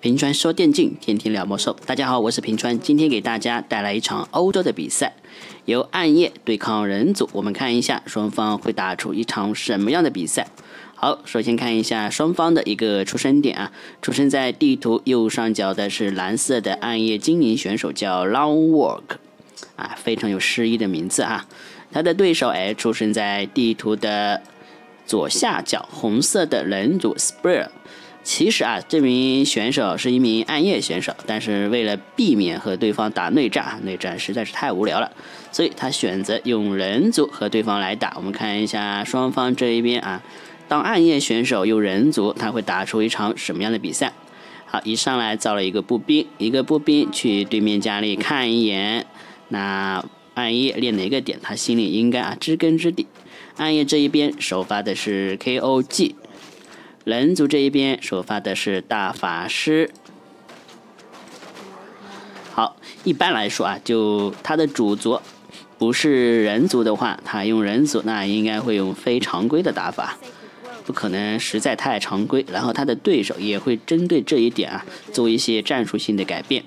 平川说电竞，天天聊魔兽。大家好，我是平川，今天给大家带来一场欧洲的比赛，由暗夜对抗人族。我们看一下双方会打出一场什么样的比赛。好，首先看一下双方的一个出生点啊，出生在地图右上角的是蓝色的暗夜精灵选手，叫 Long Walk，啊，非常有诗意的名字啊。他的对手哎，出生在地图的左下角红色的人族 Spire。其实啊，这名选手是一名暗夜选手，但是为了避免和对方打内战，内战实在是太无聊了，所以他选择用人族和对方来打。我们看一下双方这一边啊，当暗夜选手用人族，他会打出一场什么样的比赛？好，一上来造了一个步兵，一个步兵去对面家里看一眼，那暗夜练哪个点，他心里应该啊知根知底。暗夜这一边首发的是 KOG。人族这一边首发的是大法师。好，一般来说啊，就他的主族不是人族的话，他用人族那应该会用非常规的打法，不可能实在太常规。然后他的对手也会针对这一点啊做一些战术性的改变。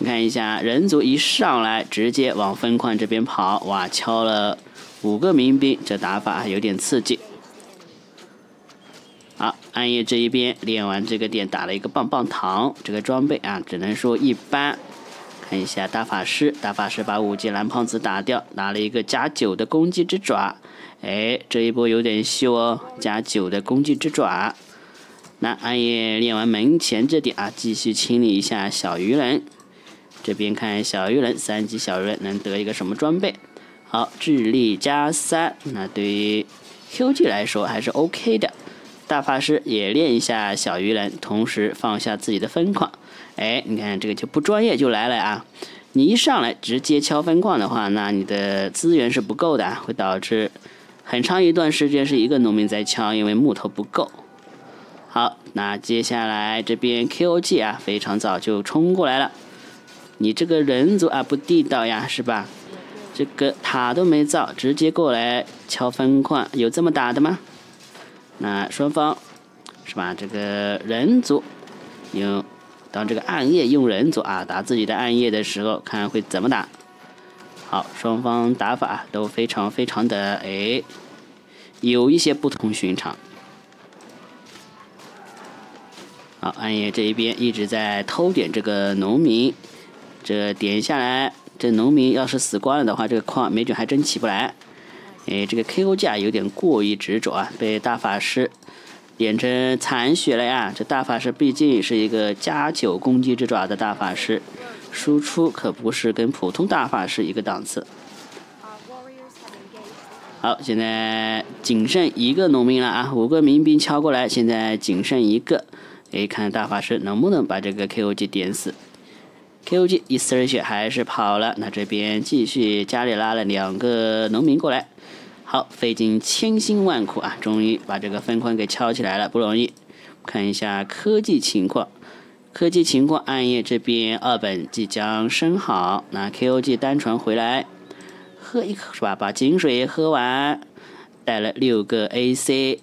你看一下，人族一上来直接往分矿这边跑，哇，敲了五个民兵，这打法有点刺激。好，暗夜这一边练完这个点，打了一个棒棒糖。这个装备啊，只能说一般。看一下大法师，大法师把五级蓝胖子打掉，拿了一个加九的攻击之爪。哎，这一波有点秀哦，加九的攻击之爪。那暗夜练完门前这点啊，继续清理一下小鱼人。这边看小鱼人，三级小鱼人能得一个什么装备？好，智力加三，那对于 QG 来说还是 OK 的。大法师也练一下小鱼人，同时放下自己的分矿。哎，你看这个就不专业就来了啊！你一上来直接敲分矿的话，那你的资源是不够的，会导致很长一段时间是一个农民在敲，因为木头不够。好，那接下来这边 KOG 啊，非常早就冲过来了。你这个人族啊不地道呀，是吧？这个塔都没造，直接过来敲分矿，有这么打的吗？那双方是吧？这个人族用当这个暗夜用人族啊打自己的暗夜的时候，看会怎么打？好，双方打法都非常非常的哎，有一些不同寻常。好，暗夜这一边一直在偷点这个农民，这点下来，这农民要是死光了的话，这个矿没准还真起不来。哎，这个 KO 价有点过于执着啊，被大法师点成残血了呀！这大法师毕竟是一个加九攻击之爪的大法师，输出可不是跟普通大法师一个档次。好，现在仅剩一个农民了啊，五个民兵敲过来，现在仅剩一个。哎，看大法师能不能把这个 KOG 点死？KOG 一丝血还是跑了，那这边继续家里拉了两个农民过来。好，费尽千辛万苦啊，终于把这个分矿给敲起来了，不容易。看一下科技情况，科技情况，暗夜这边二本即将升好，那 KOG 单传回来，喝一口是吧？把井水喝完，带了六个 AC，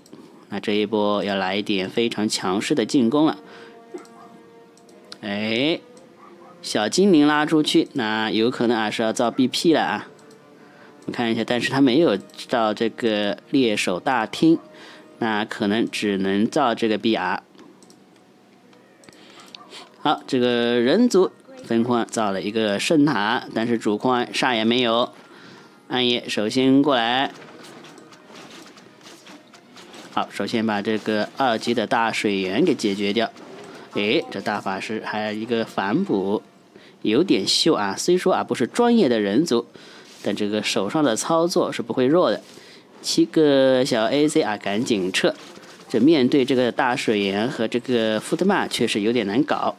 那这一波要来一点非常强势的进攻了。哎，小精灵拉出去，那有可能啊是要造 BP 了啊。我看一下，但是他没有造这个猎手大厅，那可能只能造这个 BR。好，这个人族分矿造了一个圣塔，但是主矿啥也没有。暗夜首先过来，好，首先把这个二级的大水源给解决掉。哎，这大法师还有一个反补，有点秀啊！虽说啊不是专业的人族。但这个手上的操作是不会弱的，七个小 AC 啊，赶紧撤！这面对这个大水源和这个福特曼，确实有点难搞。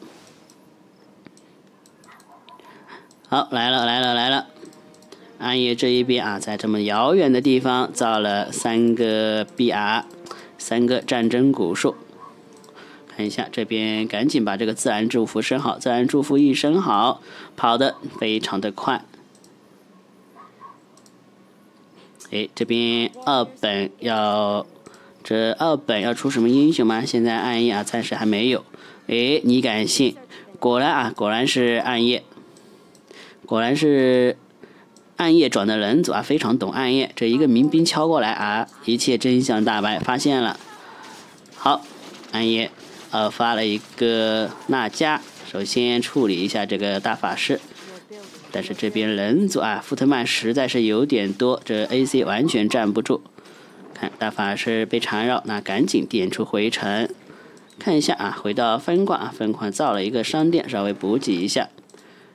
好，来了来了来了！暗夜这一边啊，在这么遥远的地方造了三个 BR，三个战争古树。看一下这边，赶紧把这个自然祝福升好，自然祝福一升好，跑得非常的快。哎，这边二本要这二本要出什么英雄吗？现在暗夜啊，暂时还没有。哎，你敢信？果然啊，果然是暗夜，果然是暗夜转的人组啊，非常懂暗夜。这一个民兵敲过来啊，一切真相大白，发现了。好，暗夜呃发了一个娜迦，首先处理一下这个大法师。但是这边人组啊，福特曼实在是有点多，这 AC 完全站不住。看大法师被缠绕，那赶紧点出回城，看一下啊，回到分矿啊，分矿造了一个商店，稍微补给一下。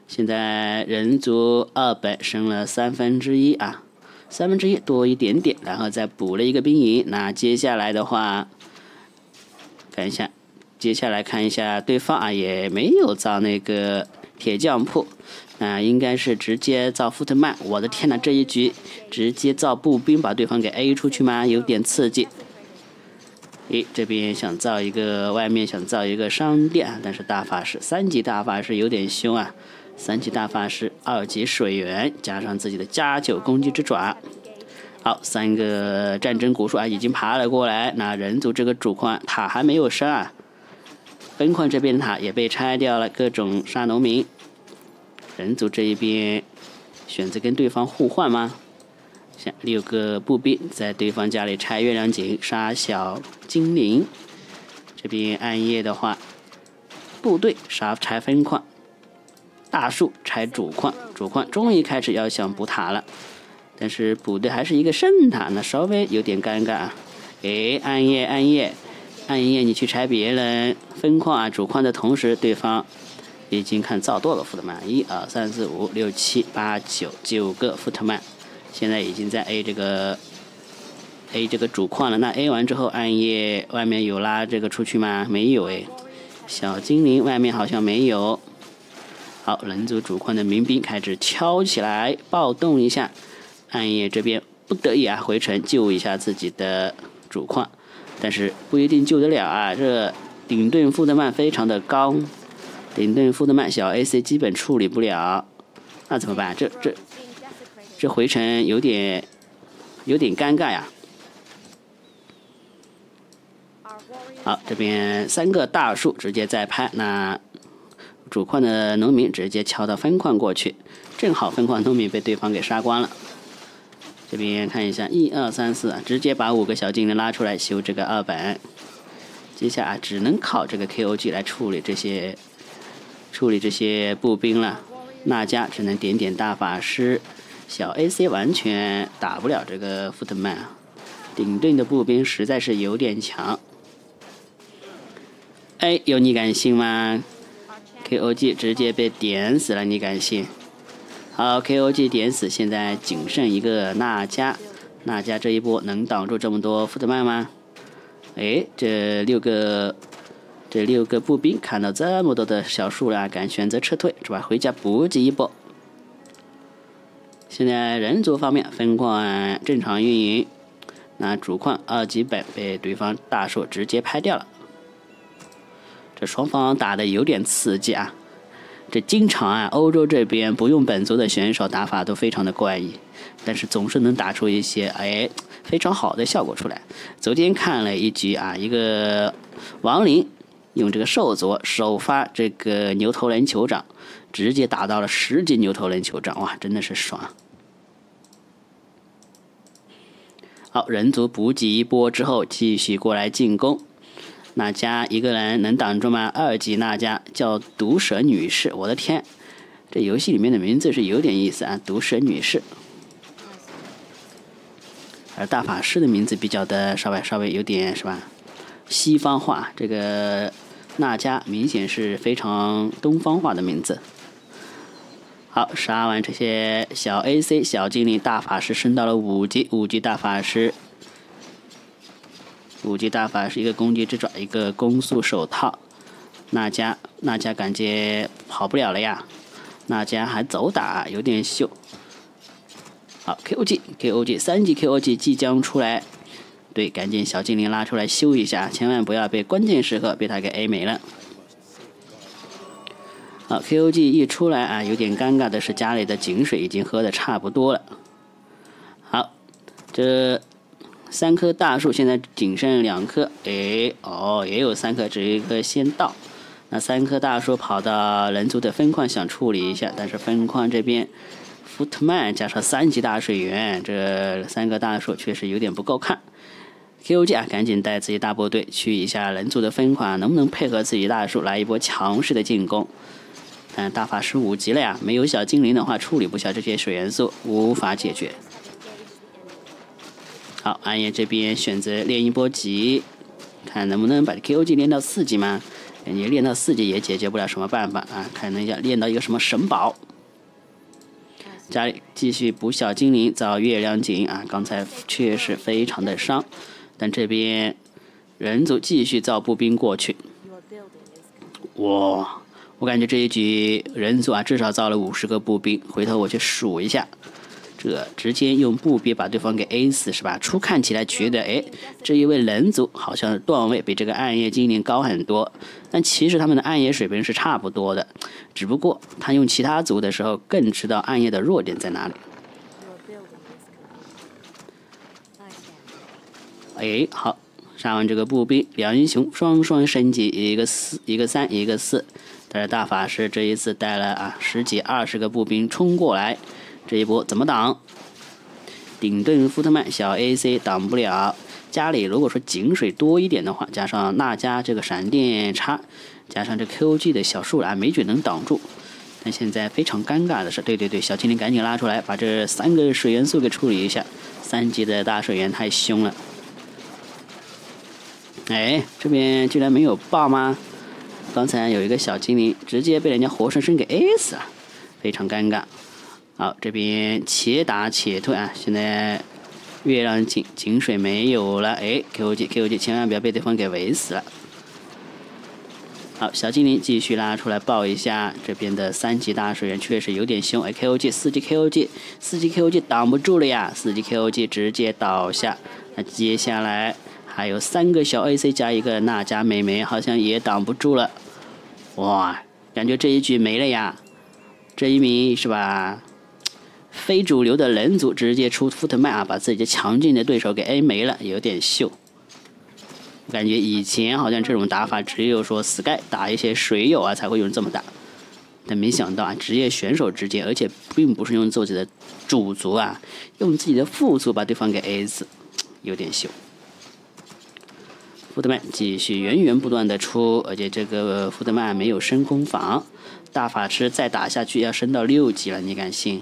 现在人族二本升了三分之一啊，三分之一多一点点，然后再补了一个兵营。那接下来的话，看一下，接下来看一下对方啊，也没有造那个铁匠铺。啊，应该是直接造福特曼。我的天呐，这一局直接造步兵把对方给 A 出去吗？有点刺激。咦，这边想造一个，外面想造一个商店，但是大法师三级大法师有点凶啊。三级大法师二级水源加上自己的加九攻击之爪。好，三个战争古树啊已经爬了过来。那人族这个主矿塔还没有升啊。分矿这边塔也被拆掉了，各种杀农民。人族这一边选择跟对方互换吗？像六个步兵在对方家里拆月亮井杀小精灵，这边暗夜的话，部队杀拆分矿，大树拆主矿，主矿终于开始要想补塔了，但是补的还是一个圣塔，那稍微有点尴尬啊。哎，暗夜暗夜暗夜，你去拆别人分矿啊主矿的同时，对方。已经看造多少个福特曼，一二三四五六七八九九个福特曼，现在已经在 A 这个 A 这个主矿了。那 A 完之后，暗夜外面有拉这个出去吗？没有哎。小精灵外面好像没有。好，人族主矿的民兵开始敲起来，暴动一下。暗夜这边不得已啊，回城救一下自己的主矿，但是不一定救得了啊。这顶盾福特曼非常的高。顶盾福特曼小 AC 基本处理不了，那怎么办？这这这回城有点有点尴尬呀。好，这边三个大树直接在拍，那主矿的农民直接敲到分矿过去，正好分矿农民被对方给杀光了。这边看一下，一二三四，直接把五个小精灵拉出来修这个二本。接下来只能靠这个 KOG 来处理这些。处理这些步兵了，那家只能点点大法师，小 AC 完全打不了这个福特曼，顶盾的步兵实在是有点强。哎，有你敢信吗？KOG 直接被点死了，你敢信？好，KOG 点死，现在仅剩一个娜迦，娜迦这一波能挡住这么多福特曼吗？哎，这六个。这六个步兵看到这么多的小数量，敢选择撤退，是吧？回家补给一波。现在人族方面分矿正常运营，那主矿二级本被对方大树直接拍掉了。这双方打的有点刺激啊！这经常啊，欧洲这边不用本族的选手打法都非常的怪异，但是总是能打出一些哎非常好的效果出来。昨天看了一局啊，一个亡灵。用这个兽族首发这个牛头人酋长，直接打到了十级牛头人酋长，哇，真的是爽！好，人族补给一波之后，继续过来进攻。那家一个人能挡住吗？二级那家叫毒蛇女士，我的天，这游戏里面的名字是有点意思啊，毒蛇女士。而大法师的名字比较的稍微稍微有点是吧？西方化，这个。那家明显是非常东方化的名字。好，杀完这些小 AC 小精灵，大法师升到了五级，五级大法师，五级大法是一个攻击之爪，一个攻速手套。那家那家感觉跑不了了呀，那家还走打，有点秀。好，KOG KOG 三级 KOG 即将出来。对，赶紧小精灵拉出来修一下，千万不要被关键时刻被他给 A 没了。好，KOG 一出来啊，有点尴尬的是家里的井水已经喝的差不多了。好，这三棵大树现在仅剩两棵，哎，哦，也有三棵，只有一棵先到。那三棵大树跑到人族的分矿想处理一下，但是分矿这边，福特曼加上三级大水源，这三个大树确实有点不够看。K.O.G 啊，赶紧带自己大部队去一下人族的分矿，能不能配合自己大树来一波强势的进攻？但大法师五级了呀，没有小精灵的话，处理不下这些水元素，无法解决。好，暗夜这边选择练一波级，看能不能把这 K.O.G 练到四级嘛？感觉练到四级也解决不了什么办法啊！看一下练到一个什么神宝。家里继续补小精灵造月亮井啊！刚才确实非常的伤，但这边人族继续造步兵过去。哇，我感觉这一局人族啊至少造了五十个步兵，回头我去数一下。这直接用步兵把对方给 A 死是吧？初看起来觉得，哎，这一位人族好像段位比这个暗夜精灵高很多，但其实他们的暗夜水平是差不多的，只不过他用其他族的时候更知道暗夜的弱点在哪里。哎，好，杀完这个步兵，两英雄双双升级，一个四，一个三，一个四。但是大法师这一次带了啊十几二十个步兵冲过来。这一波怎么挡？顶盾福特曼小 AC 挡不了。家里如果说井水多一点的话，加上娜迦这个闪电叉，加上这 QG 的小树懒，没准能挡住。但现在非常尴尬的是，对对对，小精灵赶紧拉出来，把这三个水元素给处理一下。三级的大水源太凶了。哎，这边居然没有爆吗？刚才有一个小精灵直接被人家活生生给 A 死了，非常尴尬。好，这边且打且退啊！现在月亮井井水没有了，哎，Q G Q G，千万不要被对方给围死了。好，小精灵继续拉出来爆一下，这边的三级大水源确实有点凶，哎，Q G 四级 Q G 四级 Q G 挡不住了呀，四级 Q G 直接倒下。那接下来还有三个小 A C 加一个娜迦美眉，好像也挡不住了。哇，感觉这一局没了呀，这一名是吧？非主流的人族直接出福特曼啊，把自己的强劲的对手给 A 没了，有点秀。我感觉以前好像这种打法只有说 Sky 打一些水友啊才会用这么打，但没想到啊，职业选手之间，而且并不是用自己的主族啊，用自己的副族把对方给 A 死，有点秀。福特曼继续源源不断的出，而且这个福特曼没有升空房，大法师再打下去要升到六级了，你敢信？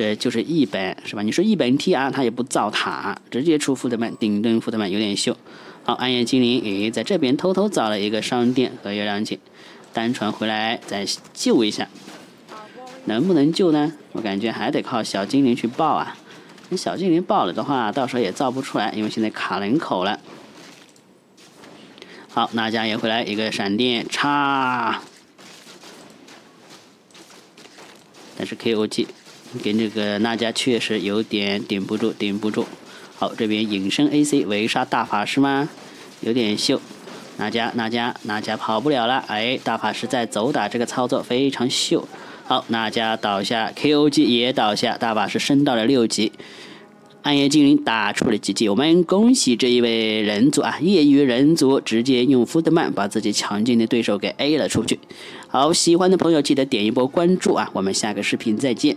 这就是一本是吧？你说一本 T 啊，他也不造塔，直接出福特曼顶灯，福特曼有点秀。好，暗夜精灵诶，在这边偷偷造了一个商店和月亮井，单船回来再救一下，能不能救呢？我感觉还得靠小精灵去爆啊。你小精灵爆了的话，到时候也造不出来，因为现在卡人口了。好，娜迦也回来一个闪电叉，但是 KOG。跟这个娜迦确实有点顶不住，顶不住。好，这边隐身 AC 围杀大法师吗？有点秀。娜迦，娜迦，娜迦跑不了了。哎，大法师在走打，这个操作非常秀。好，娜迦倒下，KOG 也倒下，大法师升到了六级。暗夜精灵打出了奇迹，我们恭喜这一位人族啊，业余人族直接用福德曼把自己强劲的对手给 A 了出去。好，喜欢的朋友记得点一波关注啊，我们下个视频再见。